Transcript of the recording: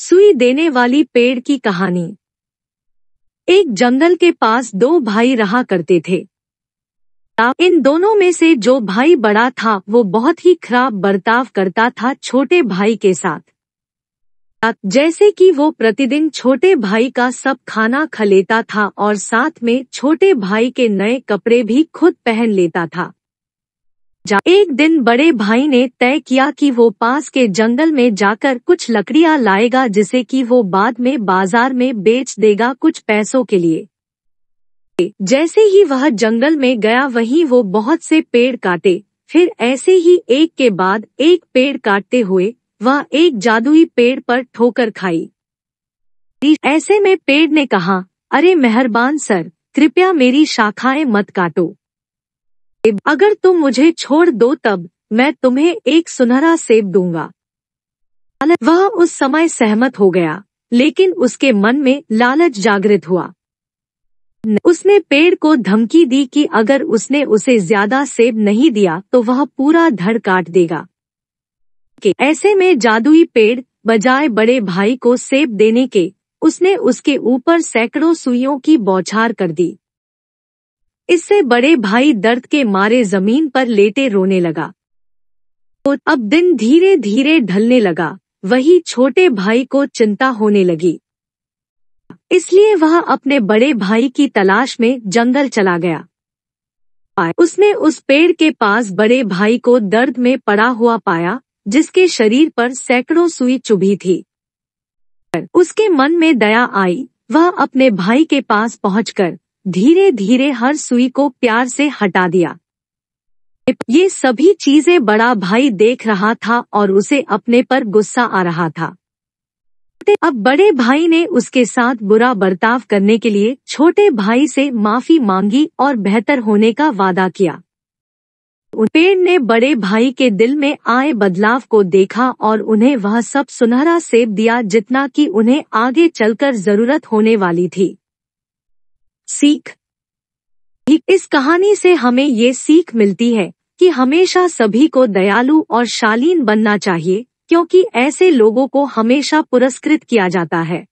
सुई देने वाली पेड़ की कहानी। एक जंगल के पास दो भाई रहा करते थे। इन दोनों में से जो भाई बड़ा था, वो बहुत ही खराब बर्ताव करता था छोटे भाई के साथ। जैसे कि वो प्रतिदिन छोटे भाई का सब खाना खा लेता था और साथ में छोटे भाई के नए कपड़े भी खुद पहन लेता था। जा एक दिन बड़े भाई ने तय किया कि वो पास के जंगल में जाकर कुछ लकड़ियाँ लाएगा, जिसे कि वो बाद में बाज़ार में बेच देगा कुछ पैसों के लिए। जैसे ही वह जंगल में गया, वहीं वो बहुत से पेड़ काटे। फिर ऐसे ही एक के बाद एक पेड़ काटते हुए, वह एक जादुई पेड़ पर ठोकर खाई। ऐसे में पेड़ ने कहा, अरे मेहरबान सर, कृपया मेरी शाखाएँ मत काटो। अगर तुम मुझे छोड़ दो तब, मैं तुम्हें एक सुनहरा सेब दूँगा। वह उस समय सहमत हो गया, लेकिन उसके मन में लालच जागृत हुआ। उसने पेड़ को धमकी दी कि अगर उसने उसे ज़्यादा सेब नहीं दिया तो वह पूरा धड़ काट देगा। ऐसे में जादुई पेड़, बजाय बड़े भाई को सेब देने के, उसने उसके ऊपर सैकड़ों सुइयों की बौछार कर दी। इससे बड़े भाई दर्द के मारे ज़मीन पर लेटे रोने लगा। तो अब दिन धीरे धीरे ढलने लगा। वही छोटे भाई को चिंता होने लगी। इसलिए वह अपने बड़े भाई की तलाश में जंगल चला गया। उसने उस पेड़ के पास बड़े भाई को दर्द में पड़ा हुआ पाया, जिसके शरीर पर सैकड़ों सुई चुभी थी। उसके मन में दया आई। वह अपने भाई के पास पहुंचकर धीरे धीरे हर सुई को प्यार से हटा दिया। ये सभी चीज़ें बड़ा भाई देख रहा था और उसे अपने पर गुस्सा आ रहा था। अब बड़े भाई ने उसके साथ बुरा बर्ताव करने के लिए छोटे भाई से माफ़ी मांगी और बेहतर होने का वादा किया। पेड़ ने बड़े भाई के दिल में आए बदलाव को देखा और उन्हें वह सब सुनहरा सेब दिया जितना कि उन्हें आगे चलकर ज़रूरत होने वाली थी। सीख। इस कहानी से हमें ये सीख मिलती है कि हमेशा सभी को दयालु और शालीन बनना चाहिए, क्योंकि ऐसे लोगों को हमेशा पुरस्कृत किया जाता है।